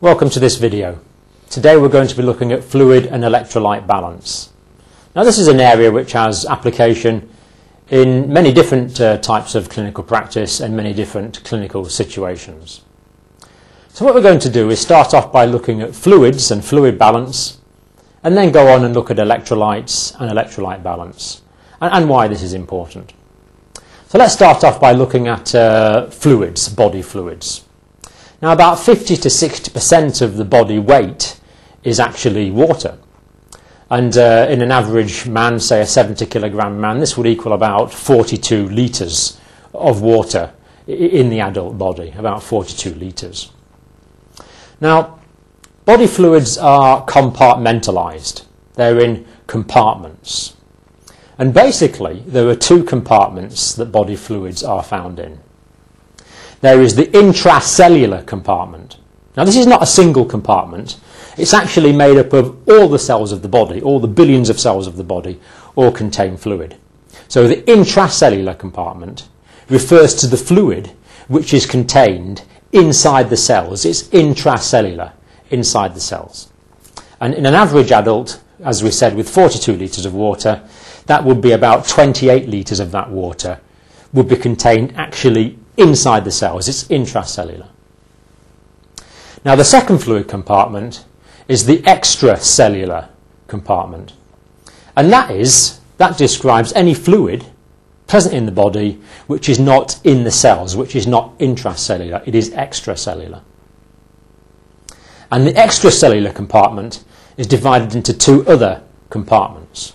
Welcome to this video. Today we're going to be looking at fluid and electrolyte balance. Now this is an area which has application in many different uh, types of clinical practice and many different clinical situations. So what we're going to do is start off by looking at fluids and fluid balance and then go on and look at electrolytes and electrolyte balance and, and why this is important. So let's start off by looking at uh, fluids, body fluids. Now, about 50 to 60% of the body weight is actually water. And uh, in an average man, say a 70 kilogram man, this would equal about 42 litres of water in the adult body, about 42 litres. Now, body fluids are compartmentalised. They're in compartments. And basically, there are two compartments that body fluids are found in there is the intracellular compartment. Now, this is not a single compartment. It's actually made up of all the cells of the body, all the billions of cells of the body, all contain fluid. So the intracellular compartment refers to the fluid which is contained inside the cells. It's intracellular, inside the cells. And in an average adult, as we said, with 42 litres of water, that would be about 28 litres of that water would be contained actually inside the cells. It's intracellular. Now, the second fluid compartment is the extracellular compartment. And that is, that describes any fluid present in the body which is not in the cells, which is not intracellular, it is extracellular. And the extracellular compartment is divided into two other compartments.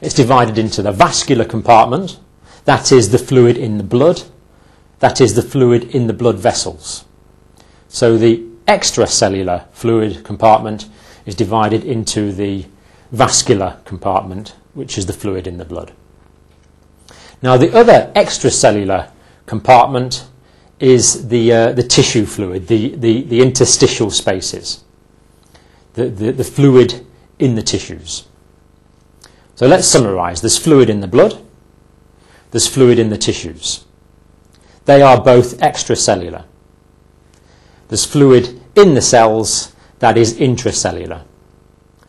It's divided into the vascular compartment, that is the fluid in the blood, that is the fluid in the blood vessels. So the extracellular fluid compartment is divided into the vascular compartment, which is the fluid in the blood. Now the other extracellular compartment is the, uh, the tissue fluid, the, the, the interstitial spaces, the, the, the fluid in the tissues. So let's summarise. There's fluid in the blood, there's fluid in the tissues. They are both extracellular. There's fluid in the cells that is intracellular.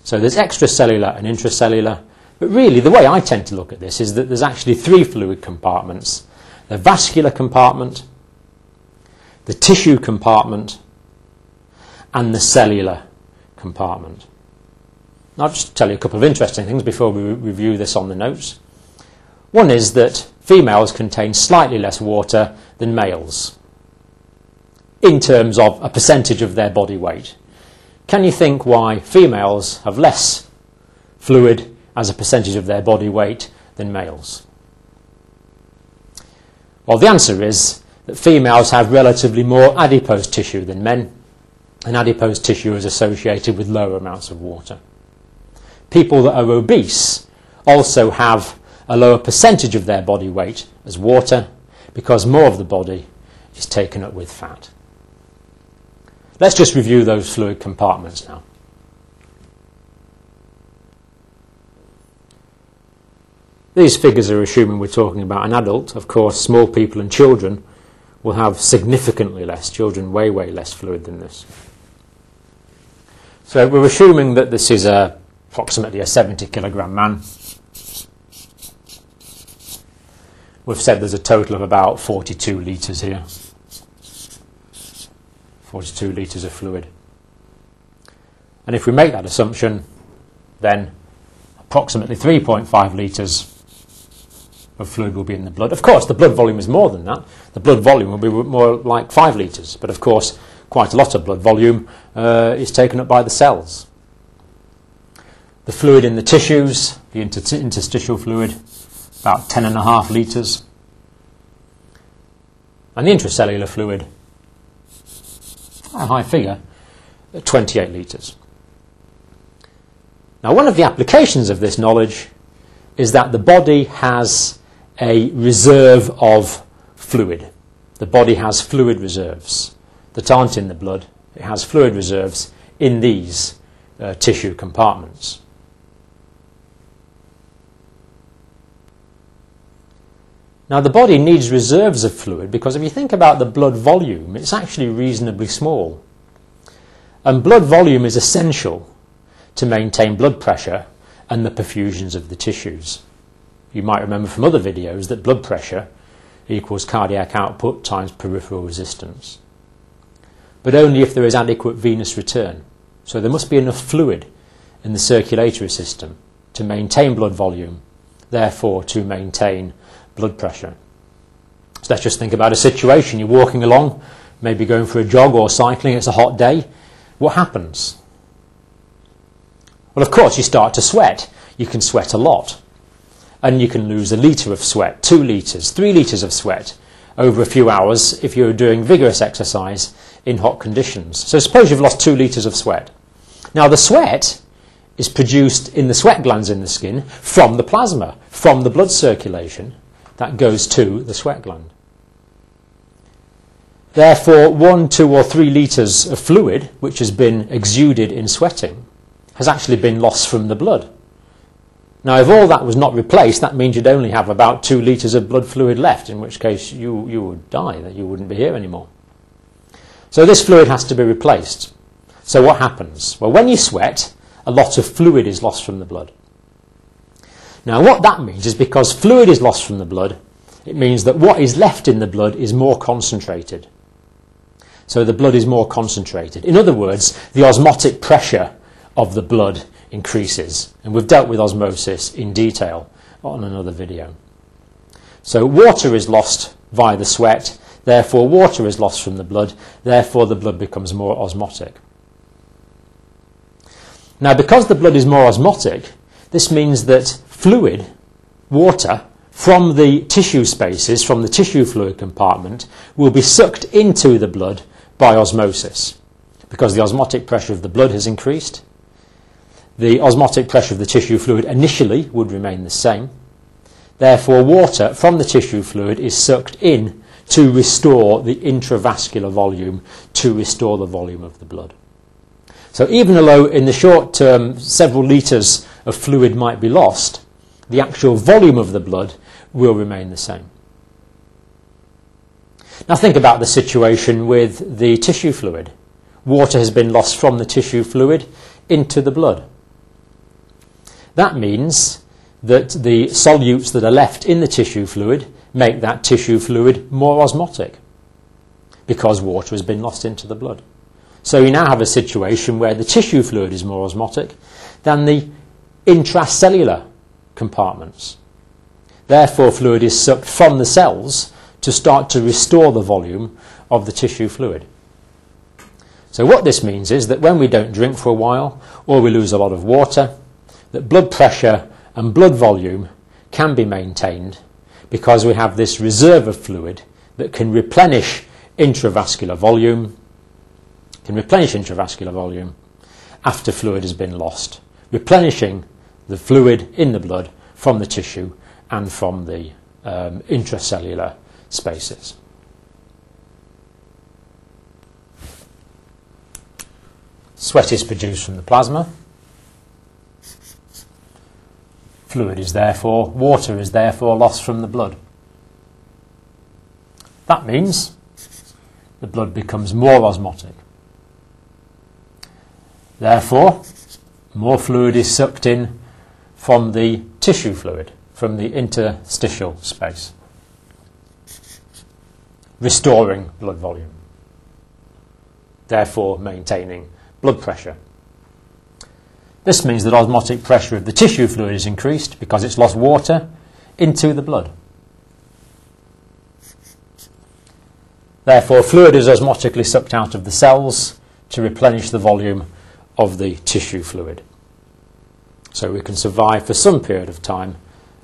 So there's extracellular and intracellular. But really, the way I tend to look at this is that there's actually three fluid compartments the vascular compartment, the tissue compartment, and the cellular compartment. I'll just tell you a couple of interesting things before we re review this on the notes. One is that females contain slightly less water than males in terms of a percentage of their body weight. Can you think why females have less fluid as a percentage of their body weight than males? Well, the answer is that females have relatively more adipose tissue than men, and adipose tissue is associated with lower amounts of water. People that are obese also have a lower percentage of their body weight as water because more of the body is taken up with fat. Let's just review those fluid compartments now. These figures are assuming we're talking about an adult. Of course, small people and children will have significantly less, children way, way less fluid than this. So we're assuming that this is a, approximately a 70 kilogram man We've said there's a total of about 42 litres here. 42 litres of fluid. And if we make that assumption, then approximately 3.5 litres of fluid will be in the blood. Of course, the blood volume is more than that. The blood volume will be more like 5 litres, but of course, quite a lot of blood volume uh, is taken up by the cells. The fluid in the tissues, the inter interstitial fluid, about 10.5 litres. And the intracellular fluid, a high figure, 28 litres. Now, one of the applications of this knowledge is that the body has a reserve of fluid. The body has fluid reserves that aren't in the blood. It has fluid reserves in these uh, tissue compartments. Now, the body needs reserves of fluid because if you think about the blood volume, it's actually reasonably small. And blood volume is essential to maintain blood pressure and the perfusions of the tissues. You might remember from other videos that blood pressure equals cardiac output times peripheral resistance. But only if there is adequate venous return. So there must be enough fluid in the circulatory system to maintain blood volume, therefore to maintain blood pressure. So let's just think about a situation. You're walking along, maybe going for a jog or cycling, it's a hot day. What happens? Well, of course, you start to sweat. You can sweat a lot. And you can lose a litre of sweat, two litres, three litres of sweat over a few hours if you're doing vigorous exercise in hot conditions. So suppose you've lost two litres of sweat. Now, the sweat is produced in the sweat glands in the skin from the plasma, from the blood circulation that goes to the sweat gland. Therefore, one, two, or three litres of fluid, which has been exuded in sweating, has actually been lost from the blood. Now, if all that was not replaced, that means you'd only have about two litres of blood fluid left, in which case you, you would die, that you wouldn't be here anymore. So this fluid has to be replaced. So what happens? Well, when you sweat, a lot of fluid is lost from the blood. Now, what that means is because fluid is lost from the blood, it means that what is left in the blood is more concentrated. So the blood is more concentrated. In other words, the osmotic pressure of the blood increases. And we've dealt with osmosis in detail on another video. So water is lost via the sweat, therefore water is lost from the blood, therefore the blood becomes more osmotic. Now, because the blood is more osmotic, this means that fluid, water, from the tissue spaces, from the tissue fluid compartment, will be sucked into the blood by osmosis. Because the osmotic pressure of the blood has increased, the osmotic pressure of the tissue fluid initially would remain the same. Therefore, water from the tissue fluid is sucked in to restore the intravascular volume, to restore the volume of the blood. So even though in the short term several litres of fluid might be lost, the actual volume of the blood will remain the same. Now think about the situation with the tissue fluid. Water has been lost from the tissue fluid into the blood. That means that the solutes that are left in the tissue fluid make that tissue fluid more osmotic because water has been lost into the blood. So you now have a situation where the tissue fluid is more osmotic than the intracellular compartments. Therefore, fluid is sucked from the cells to start to restore the volume of the tissue fluid. So what this means is that when we don't drink for a while or we lose a lot of water, that blood pressure and blood volume can be maintained because we have this reserve of fluid that can replenish intravascular volume can replenish intravascular volume after fluid has been lost, replenishing the fluid in the blood from the tissue and from the um, intracellular spaces. Sweat is produced from the plasma. Fluid is therefore, water is therefore lost from the blood. That means the blood becomes more osmotic. Therefore, more fluid is sucked in from the tissue fluid, from the interstitial space, restoring blood volume, therefore maintaining blood pressure. This means that osmotic pressure of the tissue fluid is increased because it's lost water into the blood. Therefore, fluid is osmotically sucked out of the cells to replenish the volume of the tissue fluid. So we can survive for some period of time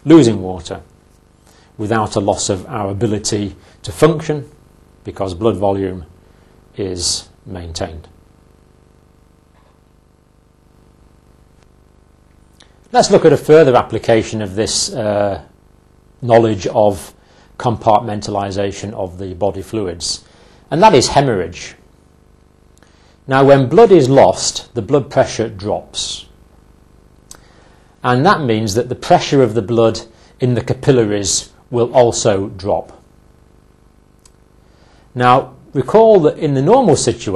losing water without a loss of our ability to function because blood volume is maintained. Let's look at a further application of this uh, knowledge of compartmentalization of the body fluids, and that is hemorrhage. Now, when blood is lost, the blood pressure drops. And that means that the pressure of the blood in the capillaries will also drop. Now, recall that in the normal situation,